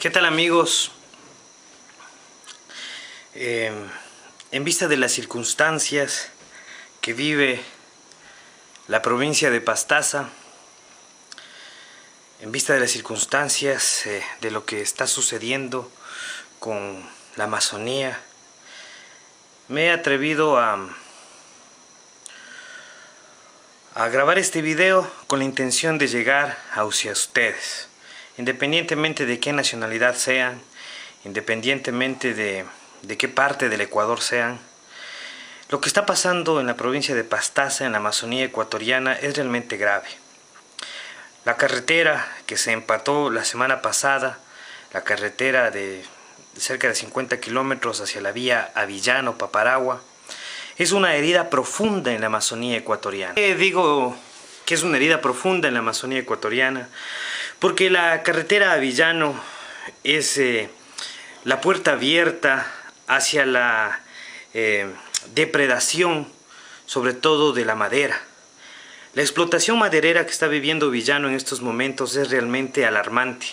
¿Qué tal amigos? Eh, en vista de las circunstancias que vive la provincia de Pastaza, en vista de las circunstancias eh, de lo que está sucediendo con la Amazonía, me he atrevido a, a grabar este video con la intención de llegar hacia ustedes, independientemente de qué nacionalidad sean, independientemente de, de qué parte del Ecuador sean. Lo que está pasando en la provincia de Pastaza, en la Amazonía ecuatoriana, es realmente grave. La carretera que se empató la semana pasada, la carretera de cerca de 50 kilómetros hacia la vía Avillano-Paparagua, es una herida profunda en la Amazonía ecuatoriana. Eh, digo que es una herida profunda en la Amazonía ecuatoriana porque la carretera Avillano es eh, la puerta abierta hacia la eh, depredación, sobre todo de la madera. La explotación maderera que está viviendo Villano en estos momentos es realmente alarmante.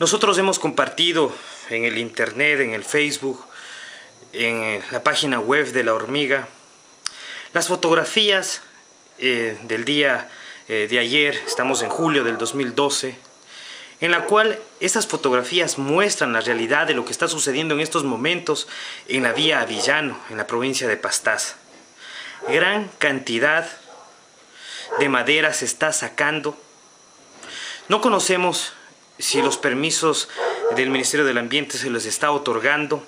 Nosotros hemos compartido en el internet, en el Facebook, en la página web de la hormiga, las fotografías eh, del día eh, de ayer, estamos en julio del 2012, en la cual estas fotografías muestran la realidad de lo que está sucediendo en estos momentos en la vía Avillano, en la provincia de Pastaza. Gran cantidad de madera se está sacando. No conocemos si los permisos del Ministerio del Ambiente se les está otorgando,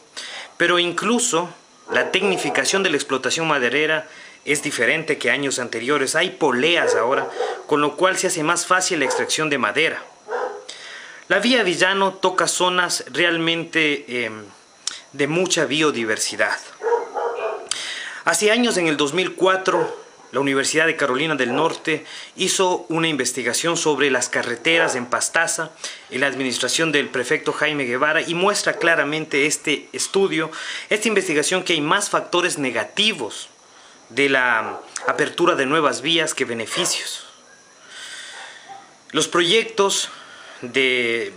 pero incluso la tecnificación de la explotación maderera es diferente que años anteriores. Hay poleas ahora, con lo cual se hace más fácil la extracción de madera. La vía Villano toca zonas realmente em, de mucha biodiversidad. Hace años, en el 2004, la Universidad de Carolina del Norte hizo una investigación sobre las carreteras en Pastaza en la administración del prefecto Jaime Guevara y muestra claramente este estudio, esta investigación que hay más factores negativos de la apertura de nuevas vías que beneficios. Los proyectos de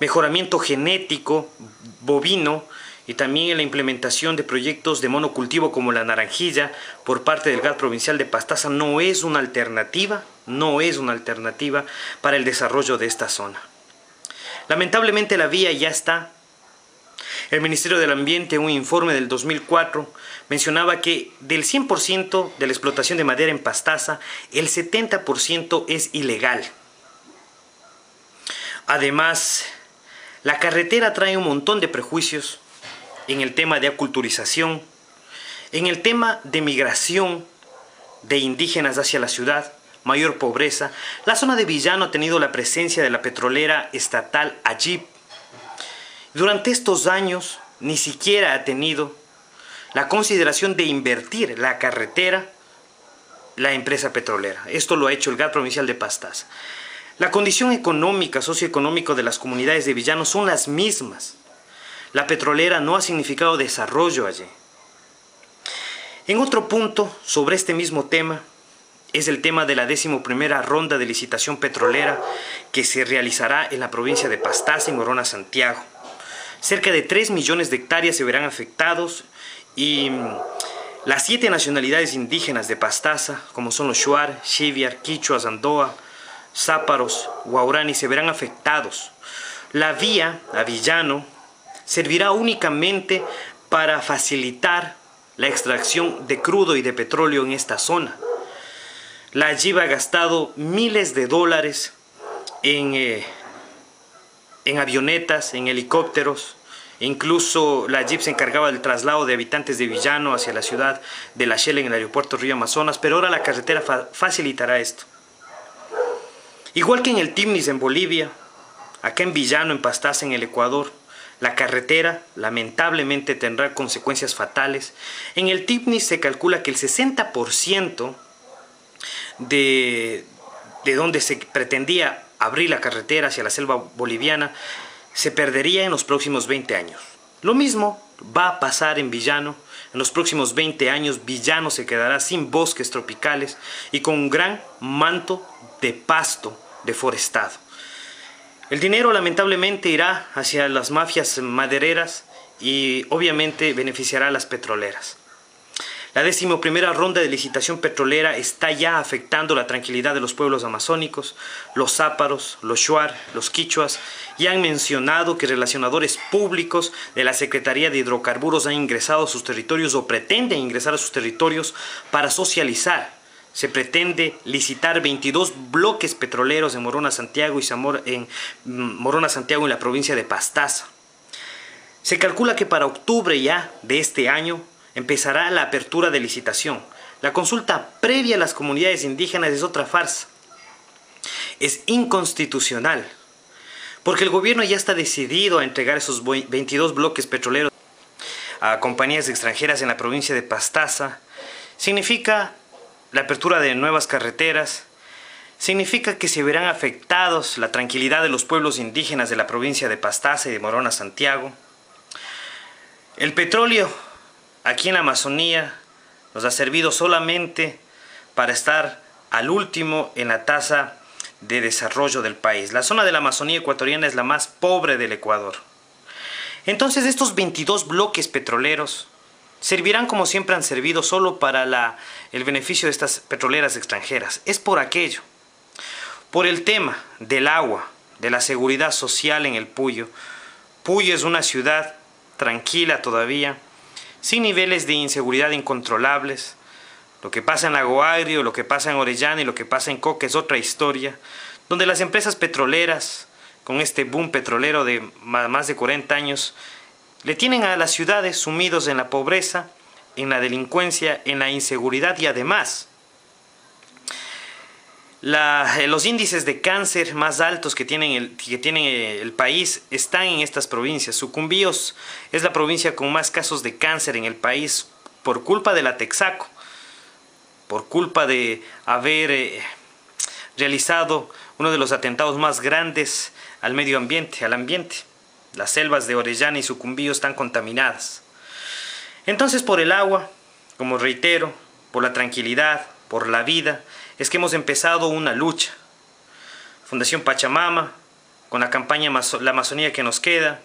mejoramiento genético bovino y también la implementación de proyectos de monocultivo como la naranjilla por parte del GAT provincial de Pastaza no es una alternativa, no es una alternativa para el desarrollo de esta zona. Lamentablemente la vía ya está. El Ministerio del Ambiente, en un informe del 2004, mencionaba que del 100% de la explotación de madera en Pastaza, el 70% es ilegal. Además, la carretera trae un montón de prejuicios en el tema de aculturización, en el tema de migración de indígenas hacia la ciudad, mayor pobreza, la zona de Villano ha tenido la presencia de la petrolera estatal Ajib. Durante estos años ni siquiera ha tenido la consideración de invertir la carretera la empresa petrolera. Esto lo ha hecho el GAT provincial de Pastas. La condición económica, socioeconómica de las comunidades de Villano son las mismas la petrolera no ha significado desarrollo allí. En otro punto sobre este mismo tema es el tema de la primera ronda de licitación petrolera que se realizará en la provincia de Pastaza y Morona, Santiago. Cerca de 3 millones de hectáreas se verán afectados y mm, las siete nacionalidades indígenas de Pastaza, como son los Shuar, Xiviar, Quichuas, Andoa, Záparos, Guaurani, se verán afectados. La vía a Villano servirá únicamente para facilitar la extracción de crudo y de petróleo en esta zona. La Jeep ha gastado miles de dólares en, eh, en avionetas, en helicópteros, Incluso la Jeep se encargaba del traslado de habitantes de Villano hacia la ciudad de La Shell en el aeropuerto Río Amazonas, pero ahora la carretera facilitará esto. Igual que en el Timnis en Bolivia, acá en Villano, en Pastaza, en el Ecuador, la carretera lamentablemente tendrá consecuencias fatales. En el TIPNIS se calcula que el 60% de, de donde se pretendía abrir la carretera hacia la selva boliviana se perdería en los próximos 20 años. Lo mismo va a pasar en Villano. En los próximos 20 años Villano se quedará sin bosques tropicales y con un gran manto de pasto deforestado. El dinero lamentablemente irá hacia las mafias madereras y obviamente beneficiará a las petroleras. La decimoprimera ronda de licitación petrolera está ya afectando la tranquilidad de los pueblos amazónicos. Los záparos, los shuar, los quichuas ya han mencionado que relacionadores públicos de la Secretaría de Hidrocarburos han ingresado a sus territorios o pretenden ingresar a sus territorios para socializar. Se pretende licitar 22 bloques petroleros en Morona, Santiago y Zamora, en mm, Morona, Santiago en la provincia de Pastaza. Se calcula que para octubre ya de este año empezará la apertura de licitación. La consulta previa a las comunidades indígenas es otra farsa. Es inconstitucional, porque el gobierno ya está decidido a entregar esos 22 bloques petroleros a compañías extranjeras en la provincia de Pastaza. Significa la apertura de nuevas carreteras, significa que se verán afectados la tranquilidad de los pueblos indígenas de la provincia de Pastaza y de Morona, Santiago. El petróleo aquí en la Amazonía nos ha servido solamente para estar al último en la tasa de desarrollo del país. La zona de la Amazonía ecuatoriana es la más pobre del Ecuador. Entonces estos 22 bloques petroleros servirán como siempre han servido solo para la, el beneficio de estas petroleras extranjeras. Es por aquello, por el tema del agua, de la seguridad social en el Puyo. Puyo es una ciudad tranquila todavía, sin niveles de inseguridad incontrolables. Lo que pasa en Lago Agrio, lo que pasa en Orellana y lo que pasa en Coque es otra historia, donde las empresas petroleras, con este boom petrolero de más de 40 años, le tienen a las ciudades sumidos en la pobreza, en la delincuencia, en la inseguridad y además los índices de cáncer más altos que tienen, el, que el país están en estas provincias. Sucumbíos es la provincia con más casos de cáncer en el país por culpa de la Texaco, por culpa de haber eh, realizado uno de los atentados más grandes al medio ambiente, al ambiente. Las selvas de Orellana y Sucumbíos están contaminadas. Entonces por el agua, como reitero, por la tranquilidad, por la vida, es que hemos empezado una lucha. Fundación Pachamama, con la campaña La Amazonía que nos queda,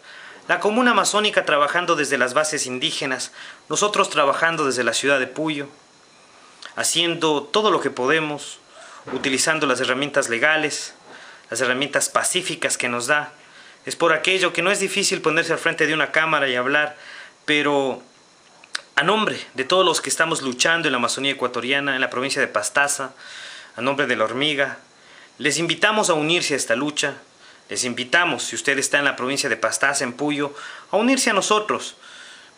la Comuna Amazónica trabajando desde las bases indígenas, nosotros trabajando desde la ciudad de Puyo, haciendo todo lo que podemos, utilizando las herramientas legales, las herramientas pacíficas que nos da. Es por aquello que no es difícil ponerse al frente de una cámara y hablar, pero a nombre de todos los que estamos luchando en la Amazonía ecuatoriana, en la provincia de Pastaza, a nombre de la hormiga, les invitamos a unirse a esta lucha. Les invitamos, si usted está en la provincia de Pastaza, en Puyo, a unirse a nosotros.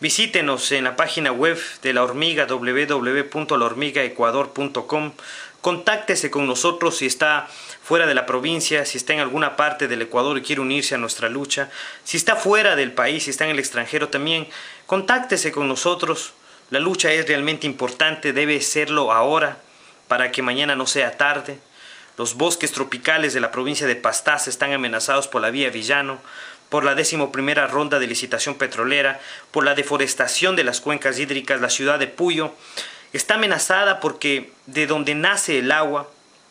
Visítenos en la página web de la hormiga www.lahormigaecuador.com. Contáctese con nosotros si está fuera de la provincia, si está en alguna parte del Ecuador y quiere unirse a nuestra lucha. Si está fuera del país, si está en el extranjero también, contáctese con nosotros. La lucha es realmente importante, debe serlo ahora para que mañana no sea tarde. Los bosques tropicales de la provincia de Pastaza están amenazados por la vía Villano, por la décimo primera ronda de licitación petrolera, por la deforestación de las cuencas hídricas, la ciudad de Puyo está amenazada porque de donde nace el agua,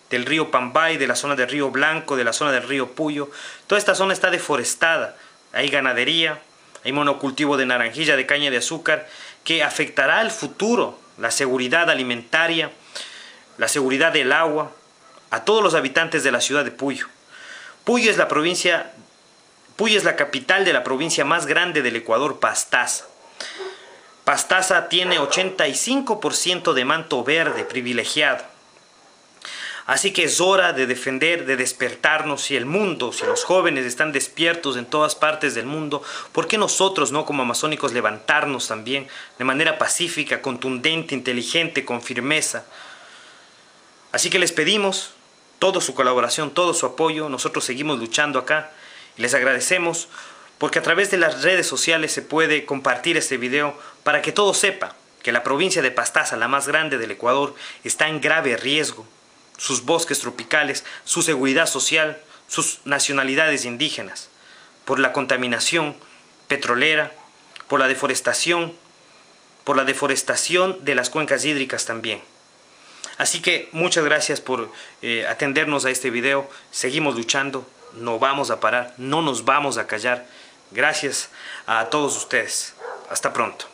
del río Pambay, de la zona del río Blanco, de la zona del río Puyo, toda esta zona está deforestada. Hay ganadería, hay monocultivo de naranjilla, de caña de azúcar, que afectará al futuro, la seguridad alimentaria, la seguridad del agua a todos los habitantes de la ciudad de Puyo. Puyo es la provincia, Puyo es la capital de la provincia más grande del Ecuador, Pastaza. Pastaza tiene 85% de manto verde privilegiado. Así que es hora de defender, de despertarnos. Si el mundo, si los jóvenes están despiertos en todas partes del mundo, ¿por qué nosotros, no como amazónicos, levantarnos también de manera pacífica, contundente, inteligente, con firmeza? Así que les pedimos toda su colaboración, todo su apoyo. Nosotros seguimos luchando acá y les agradecemos porque a través de las redes sociales se puede compartir este video para que todo sepa que la provincia de Pastaza, la más grande del Ecuador, está en grave riesgo. Sus bosques tropicales, su seguridad social, sus nacionalidades indígenas, por la contaminación petrolera, por la deforestación, por la deforestación de las cuencas hídricas también. Así que muchas gracias por eh, atendernos a este video. Seguimos luchando. no vamos a parar, no nos vamos a callar. Gracias a todos ustedes. Hasta pronto.